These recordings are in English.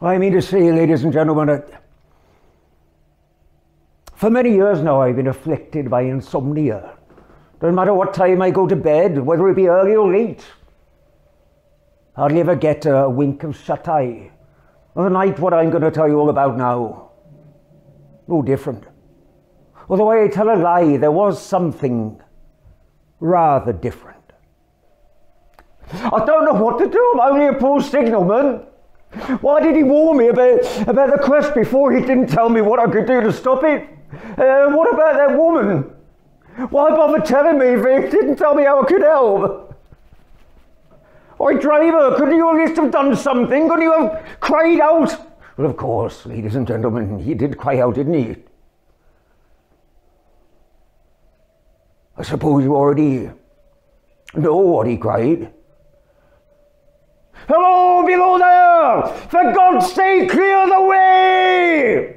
I mean to say, ladies and gentlemen, for many years now I've been afflicted by insomnia. Doesn't matter what time I go to bed, whether it be early or late. I hardly ever get a wink of shut eye. Well, the night, what I'm going to tell you all about now, no different. Although I tell a lie, there was something rather different. I don't know what to do. I'm only a poor signalman. Why did he warn me about, about the crash before he didn't tell me what I could do to stop it? Uh, what about that woman? Why bother telling me if he didn't tell me how I could help? Oi, driver, couldn't you at least have done something? Couldn't you have cried out? Well, of course, ladies and gentlemen, he did cry out, didn't he? I suppose you already know what he cried. Hello, below there! For God's sake, clear the way!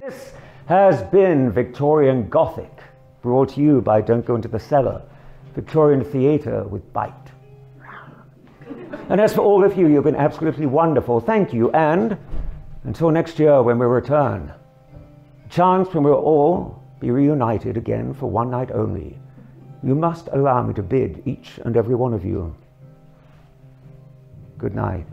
This has been Victorian Gothic, brought to you by Don't Go Into the Cellar, Victorian theatre with bite. And as for all of you, you've been absolutely wonderful. Thank you. And until next year when we return, chance when we'll all be reunited again for one night only, you must allow me to bid each and every one of you good night.